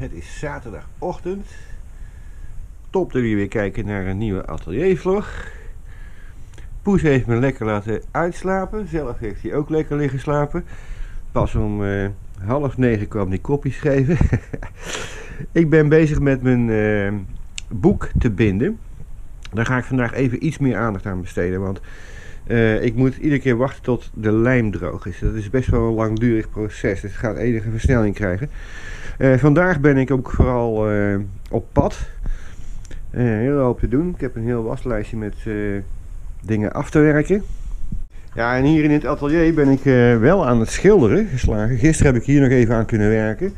Het is zaterdagochtend. Top dat jullie weer kijken naar een nieuwe ateliervlog. Poes heeft me lekker laten uitslapen. Zelf heeft hij ook lekker liggen slapen. Pas om eh, half negen kwam die kopjes geven. ik ben bezig met mijn eh, boek te binden. Daar ga ik vandaag even iets meer aandacht aan besteden. Want uh, ik moet iedere keer wachten tot de lijm droog is. Dat is best wel een langdurig proces. Dus het gaat enige versnelling krijgen. Uh, vandaag ben ik ook vooral uh, op pad. heel hoop te doen. Ik heb een heel waslijstje met dingen af te werken. Ja, en hier in het atelier ben ik wel aan het schilderen geslagen. Gisteren heb ik hier nog even aan kunnen werken.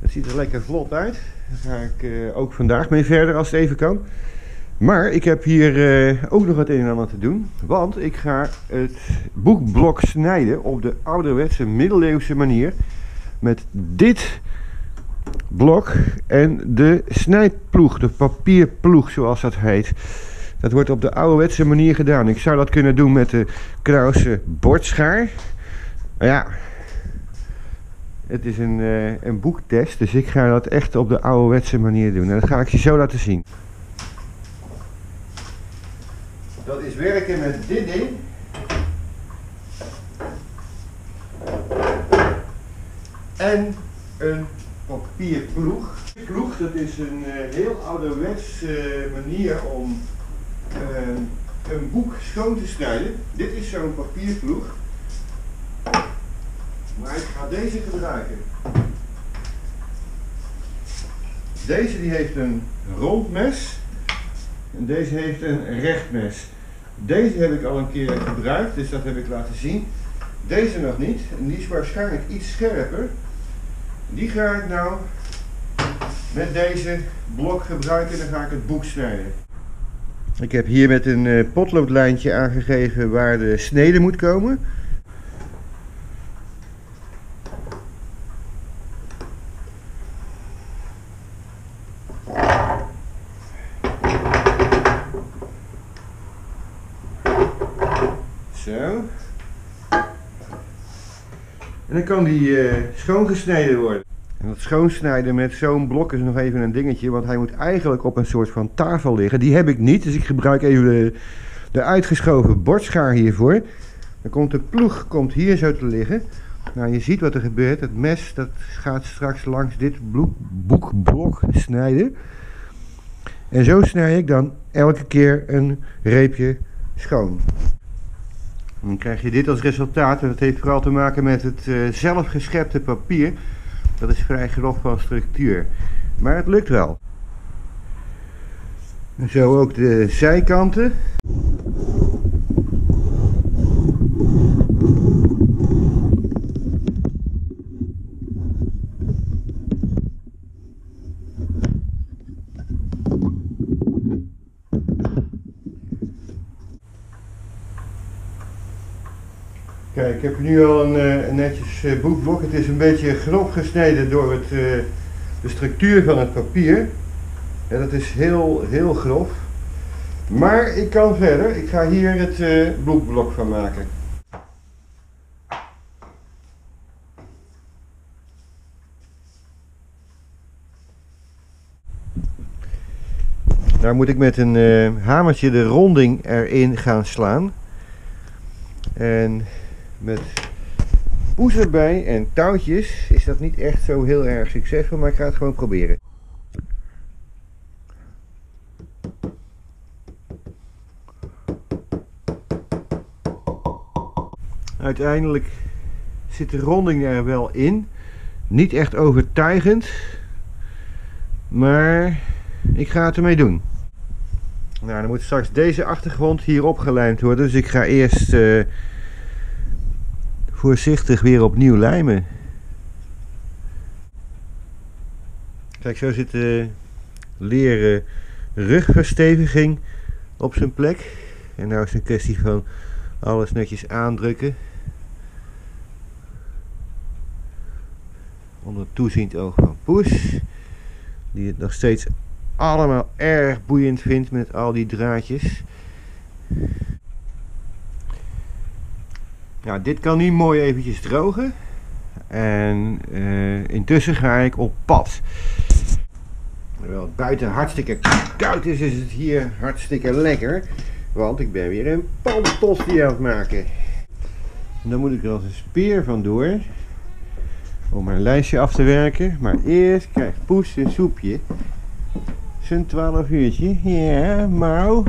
Dat ziet er lekker vlot uit. Daar ga ik ook vandaag mee verder als het even kan. Maar ik heb hier ook nog het een en ander te doen. Want ik ga het boekblok snijden op de ouderwetse middeleeuwse manier. Met dit blok en de snijploeg, de papierploeg zoals dat heet. Dat wordt op de ouderwetse manier gedaan. Ik zou dat kunnen doen met de Krause bordschaar. Maar ja, het is een, uh, een boektest, dus ik ga dat echt op de ouderwetse manier doen. En dat ga ik je zo laten zien. Dat is werken met dit ding. En een papierploeg. Ploeg, dat is een uh, heel ouderwets uh, manier om uh, een boek schoon te snijden. Dit is zo'n papierploeg. Maar ik ga deze gebruiken. Deze die heeft een rond mes. En deze heeft een recht mes. Deze heb ik al een keer gebruikt, dus dat heb ik laten zien. Deze nog niet, en die is waarschijnlijk iets scherper. Die ga ik nou met deze blok gebruiken en dan ga ik het boek snijden. Ik heb hier met een uh, potloodlijntje aangegeven waar de snede moet komen. Zo. En dan kan die uh, schoongesneden worden. En dat schoonsnijden met zo'n blok is nog even een dingetje, want hij moet eigenlijk op een soort van tafel liggen. Die heb ik niet, dus ik gebruik even de, de uitgeschoven bordschaar hiervoor. Dan komt de ploeg komt hier zo te liggen. Nou, je ziet wat er gebeurt. Het mes dat gaat straks langs dit boekblok snijden. En zo snij ik dan elke keer een reepje schoon. Dan krijg je dit als resultaat en dat heeft vooral te maken met het uh, zelfgeschepte papier. Dat is vrij grof van structuur. Maar het lukt wel. Zo ook de zijkanten. Kijk, ik heb nu al een, uh, netjes uh, boekblok. Het is een beetje grof gesneden door het, uh, de structuur van het papier. Ja, dat is heel, heel grof. Maar ik kan verder. Ik ga hier het boekblok van maken. Daar moet ik met een hamertje de ronding erin gaan slaan. En met poes erbij en touwtjes is dat niet echt zo heel erg succesvol, maar ik ga het gewoon proberen. Uiteindelijk zit de ronding er wel in. Niet echt overtuigend, maar ik ga het ermee doen. Nou, dan moet straks deze achtergrond hier opgelijmd worden, dus ik ga eerst... Uh, voorzichtig weer opnieuw lijmen. Kijk, zo zit de leren rugversteviging op zijn plek. En nou is het een kwestie van alles netjes aandrukken. Onder toeziend oog van Poes. Die het nog steeds allemaal erg boeiend vindt met al die draadjes. Ja, dit kan nu mooi eventjes drogen. En eh, intussen ga ik op pad. Terwijl het buiten hartstikke koud is, is het hier hartstikke lekker. Want ik ben weer een pantosti aan het maken. En dan moet ik er als een speer van door. Om mijn lijstje af te werken. Maar eerst krijgt Poes een soepje. Zijn 12 uurtje. Ja, mouw.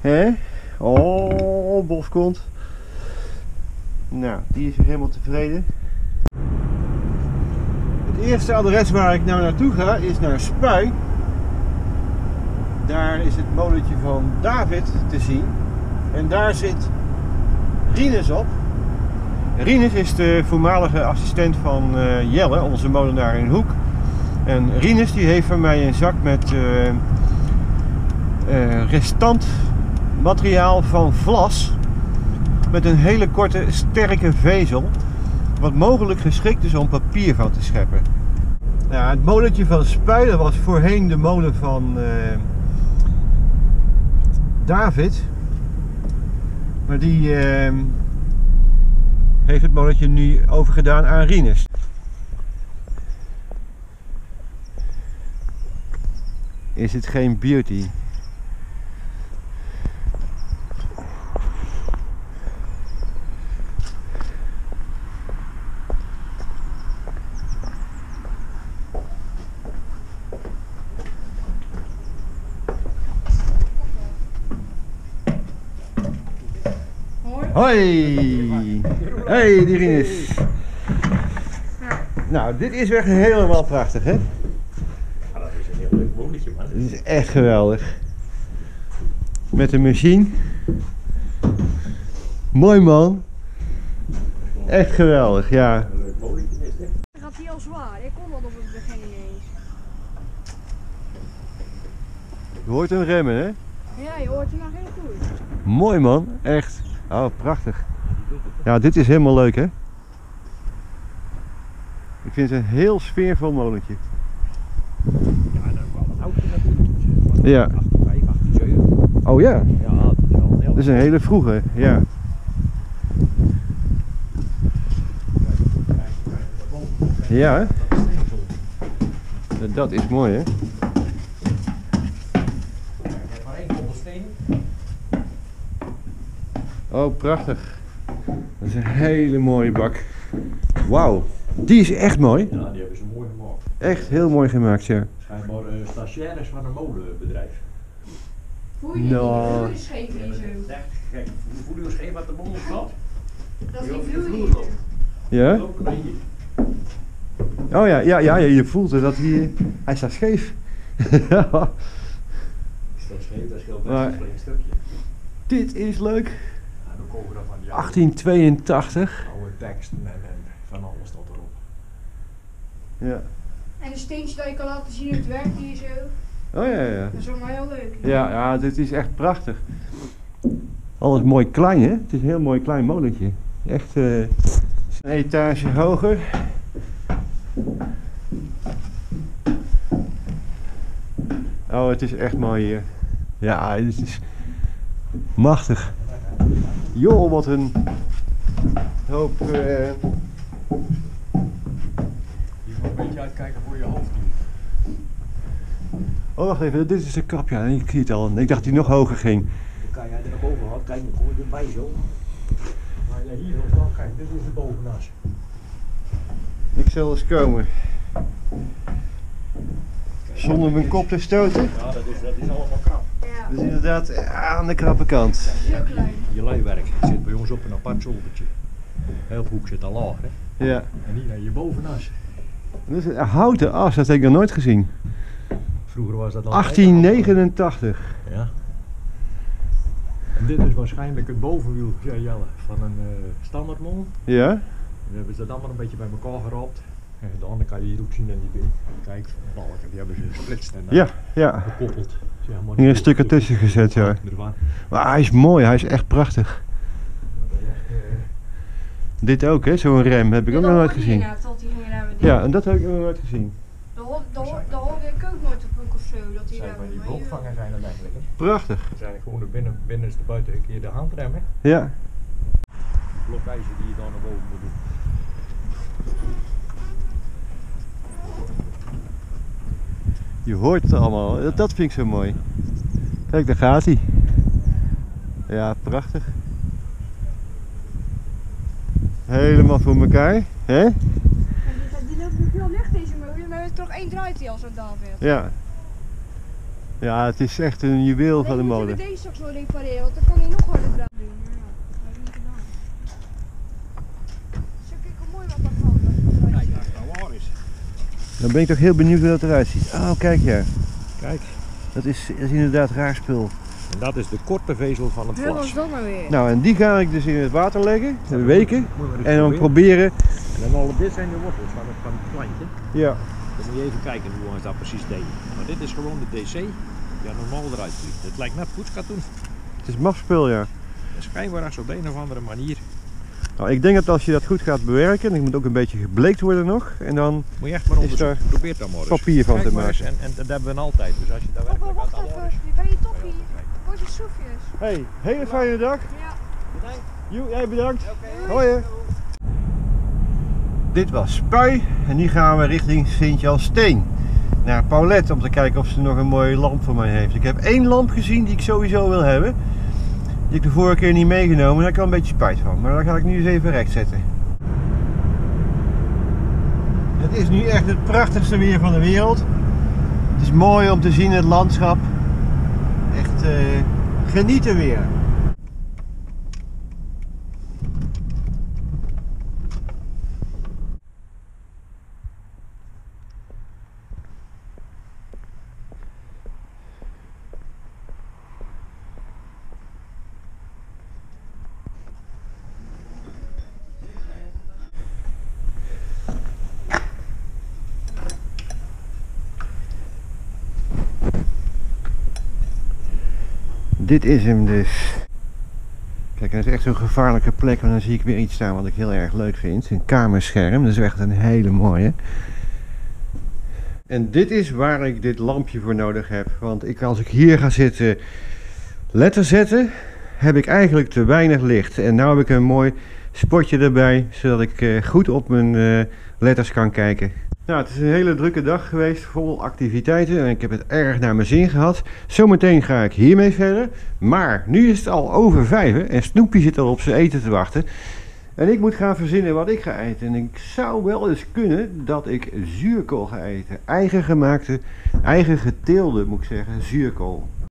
Hè? Oh, boskont. Nou, die is weer helemaal tevreden. Het eerste adres waar ik nou naartoe ga is naar Spui. Daar is het molentje van David te zien. En daar zit Rinus op. Rinus is de voormalige assistent van uh, Jelle, onze molenaar in Hoek. En Rinus die heeft van mij een zak met uh, uh, restant materiaal van vlas. Met een hele korte sterke vezel. Wat mogelijk geschikt is om papier van te scheppen. Ja, het molentje van Spuilen was voorheen de molen van David. Maar die heeft het molentje nu overgedaan aan Rinus. Is het geen beauty? Hoi! Hey, die Rinus. Nou, dit is weer helemaal prachtig, hè? Ja, dat is een heel leuk man. Dit is echt geweldig. Met een machine. Mooi man. Echt geweldig, ja. Een leuk molentje is dit. Gaat hij al zwaar? Ik kon dat op het begin niet eens. Je hoort hem remmen, hè? Ja, je hoort hem nog heel goed. Mooi man, echt. Oh, prachtig. Ja, dit is helemaal leuk, hè? Ik vind het een heel sfeervol molentje. Ja, dan kwam het oudje natuurlijk. Ja. 1805, 1807. Oh ja, Ja, dat is wel heel dat is een hele vroege, ja. Ja, hè? Dat is mooi, hè? Maar één koppelsteen. Oh, prachtig. Dat is een hele mooie bak. Wauw, die is echt mooi. Ja, die hebben ze mooi gemaakt. Echt heel mooi gemaakt, ja. Schijnbaar uh, stagiaires van een molenbedrijf. Voel je die scheef hier zo? Echt gek. Hoe voel je geen wat de mond staat? Dat is Ja, die vloer. Ja? Ook een beetje. Oh ja, ja, ja, ja, je voelt het dat hij, hij staat scheef. Ja. Is dat scheef, dat scheelt Maar- best een flink stukje. Dit is leuk. Van die oude- 1882. oude teksten en, en van alles staat erop. Ja. En een steentje dat je kan laten zien hoe het werkt hier zo. Oh ja, ja. Dat is allemaal heel leuk. Ja, ja, dit is echt prachtig. Alles mooi klein, hè? Het is een heel mooi klein molentje. Echt eh, een etage hoger. Oh, het is echt mooi hier. Ja, het is machtig. Joh, wat een hoop. eh, Je moet een beetje uitkijken voor je hoofd. Oh, wacht even, dit is de kap, ja. Ik zie het al. Ik dacht die nog hoger ging. Dan kan jij er naar boven had, kijk, je erbij zo. Maar ja, hier nog wel, kijk, dit is de bovenas. Ik zal eens komen. Zonder mijn kop te stoten. Ja, dat is, dat is allemaal krap. Ja, Dat is inderdaad aan de krappe kant. heel klein. Je luiwerk zit bij ons op een apart zoldertje. Heel hoek zit al laag, hè. Ja. En hier naar je bovenas. Dat is een houten as, dat heb ik nog nooit gezien. Vroeger was dat al 1889. Ja. En dit is waarschijnlijk het bovenwiel, zei Jelle, van een eh standaardmol. Ja? Dan hebben ze dat allemaal een beetje bij elkaar geraapt. En dan kan je hier ook zien in die ding. Kijk, balken, die hebben ze gesplitst en dan Ja, ja. gekoppeld. Zeg maar, Hier een stuk ertussen gezet, ja. Ervan. Maar hij is mooi, hij is echt prachtig. Eh, Dit ook, hè? Zo'n rem heb ik ook nog nooit gezien. Ja, en dat heb ik ook nog nooit gezien. Dat hoorde ik ook nooit op een of zo. Dat hij zijn daar van die maar blokvangers zijn dat eigenlijk. Hè. Prachtig. Dat zijn gewoon de binnen, binnenste buitengekeerde handremmen. Ja. Blokijzer die je dan naar boven moet doen. Je hoort het allemaal. Dat, dat vind ik zo mooi. Kijk, daar gaat hij. Ja, prachtig. Helemaal voor elkaar. Hè? Die, loopt nu veel licht deze molen, maar er is toch één draait die al zo David. Ja. Ja, het is echt een juweel van de molen. moeten we deze straks wel repareren, want dan kan hij nog harder draaien. doen. Maar ja, dat heb ik niet gedaan. Zo kijk hoe mooi wat dat kan. dat Kijk, draait. als het nou waar is. Dan ben ik toch heel benieuwd hoe dat eruit ziet. Oh, kijk ja. Kijk. Dat is, dat is inderdaad raar spul. En dat is de korte vezel van het vlas. dat nou weer? Nou, en die ga ik dus in het water leggen, de weken. En dan proberen. En dan al dit zijn de wortels van het, van het plantje. Ja. Dan moet je even kijken hoe hij dat precies deed. Maar dit is gewoon de DC. Ja, normaal eruit ziet. Het lijkt net poetskatoen. Het is mafspul, ja. En schijnbaar als op de een of andere manier. Nou, ik denk dat als je dat goed gaat bewerken, het moet ook een beetje gebleekt worden nog. En dan Moet je echt maar Is onderzoeken. Probeer dat maar eens. papier van Kijk te maken. En, en dat hebben we altijd. Dus als je daar Papa, werkelijk wacht uit al even. is. Je je toch hier? Mooie soefjes. Hey, hele fijne dag. Ja. Jo, jij bedankt. Hoi. Dit was Spui en nu gaan we richting Sint-Jan-Steen. Naar Paulette om te kijken of ze nog een mooie lamp voor mij heeft. Ik heb één lamp gezien die ik sowieso wil hebben. Die ik de vorige keer niet meegenomen. Daar heb ik wel een beetje spijt van. Maar dat ga ik nu eens even recht zetten. Het is nu echt het prachtigste weer van de wereld. Het is mooi om te zien het landschap. Echt eh, genieten weer. Dit is hem dus. Kijk, dat is echt zo'n gevaarlijke plek, want dan zie ik weer iets staan wat ik heel erg leuk vind. Een kamerscherm, dat is echt een hele mooie. En dit is waar ik dit lampje voor nodig heb. Want ik, als ik hier ga zitten letter zetten, heb ik eigenlijk te weinig licht. En nu heb ik een mooi spotje erbij, zodat ik eh, goed op mijn eh, letters kan kijken. Nou, het is een hele drukke dag geweest, vol activiteiten en ik heb het erg naar mijn zin gehad. Zometeen ga ik hiermee verder, maar nu is het al over vijf en Snoepie zit al op zijn eten te wachten. En ik moet gaan verzinnen wat ik ga eten. En ik zou wel eens kunnen dat ik zuurkool ga eten. Eigen gemaakte, eigen geteelde moet ik zeggen, zuurkool.